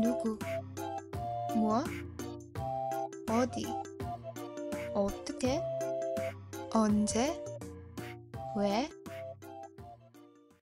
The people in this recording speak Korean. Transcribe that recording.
누구? 뭐? 어디? 어떻게? 언제? 왜?